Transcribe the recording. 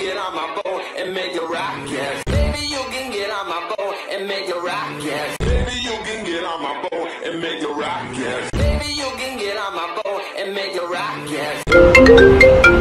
get on my boat and make a rock, yes. Baby, you can get on my boat and make a rock, yes. Baby, you can get on my boat and make a rock, yes. Baby, you can get on my boat and make a rock, yes.